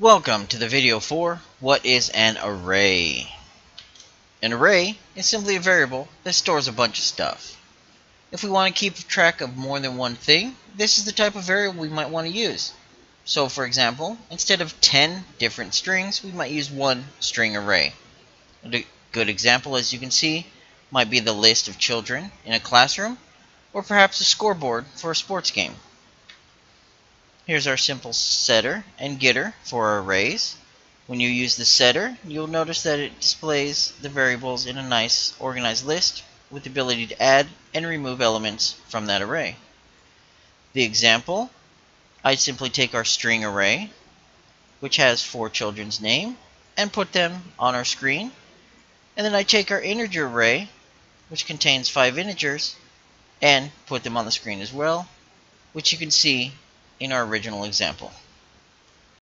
Welcome to the video for what is an array. An array is simply a variable that stores a bunch of stuff. If we want to keep track of more than one thing, this is the type of variable we might want to use. So for example, instead of 10 different strings, we might use one string array. A good example, as you can see, might be the list of children in a classroom, or perhaps a scoreboard for a sports game. Here's our simple setter and getter for our arrays. When you use the setter, you'll notice that it displays the variables in a nice organized list with the ability to add and remove elements from that array. The example, I simply take our string array, which has four children's name, and put them on our screen. And then I take our integer array, which contains five integers, and put them on the screen as well, which you can see in our original example.